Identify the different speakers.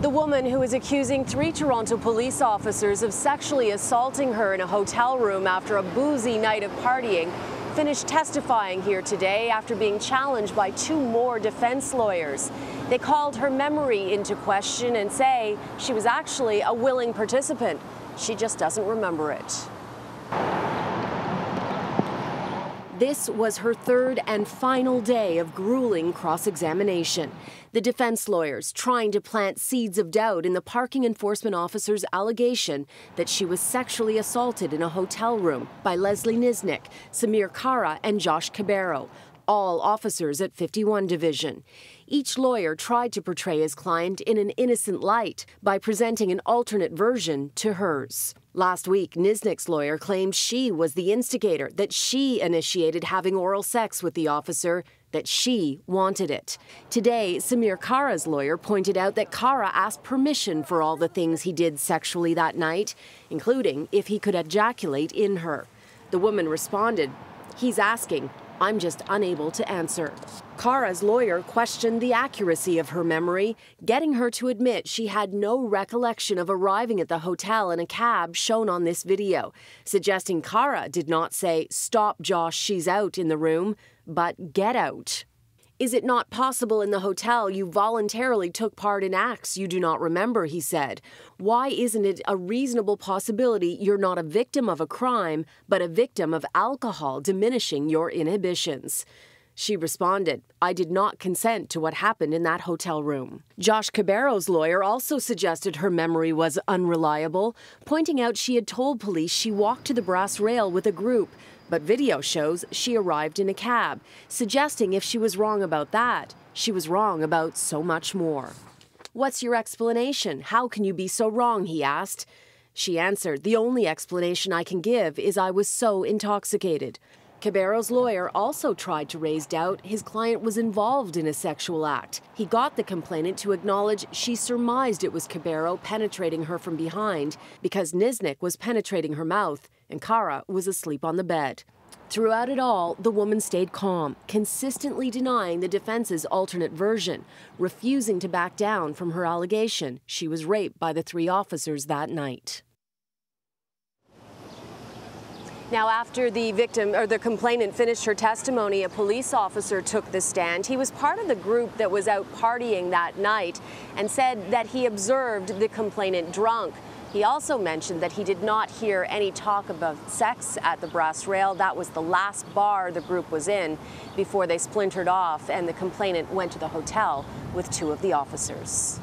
Speaker 1: The woman who is accusing three Toronto police officers of sexually assaulting her in a hotel room after a boozy night of partying finished testifying here today after being challenged by two more defense lawyers. They called her memory into question and say she was actually a willing participant. She just doesn't remember it. This was her third and final day of grueling cross examination. The defense lawyers trying to plant seeds of doubt in the parking enforcement officer's allegation that she was sexually assaulted in a hotel room by Leslie Nyznik, Sameer Kara, and Josh Cabero, all officers at 51 Division. Each lawyer tried to portray his client in an innocent light by presenting an alternate version to hers. Last week, Nyznik's lawyer claimed she was the instigator, that she initiated having oral sex with the officer, that she wanted it. Today, Sameer Kara's lawyer pointed out that Kara asked permission for all the things he did sexually that night, including if he could ejaculate in her. The woman responded, He's asking, I'm just unable to answer. Kara's lawyer questioned the accuracy of her memory, getting her to admit she had no recollection of arriving at the hotel in a cab shown on this video, suggesting Kara did not say, Stop, Josh, she's out in the room, but get out. Is it not possible in the hotel you voluntarily took part in acts you do not remember? He said. Why isn't it a reasonable possibility you're not a victim of a crime, but a victim of alcohol diminishing your inhibitions? She responded, I did not consent to what happened in that hotel room. Josh Cabero's lawyer also suggested her memory was unreliable, pointing out she had told police she walked to the brass rail with a group, but video shows she arrived in a cab, suggesting if she was wrong about that, she was wrong about so much more. What's your explanation? How can you be so wrong? he asked. She answered, The only explanation I can give is I was so intoxicated. Cabero's lawyer also tried to raise doubt his client was involved in a sexual act. He got the complainant to acknowledge she surmised it was Cabero penetrating her from behind because Nyznik was penetrating her mouth and Kara was asleep on the bed. Throughout it all, the woman stayed calm, consistently denying the defense's alternate version, refusing to back down from her allegation she was raped by the three officers that night. Now, after the victim or the complainant finished her testimony, a police officer took the stand. He was part of the group that was out partying that night and said that he observed the complainant drunk. He also mentioned that he did not hear any talk about sex at the brass rail. That was the last bar the group was in before they splintered off and the complainant went to the hotel with two of the officers.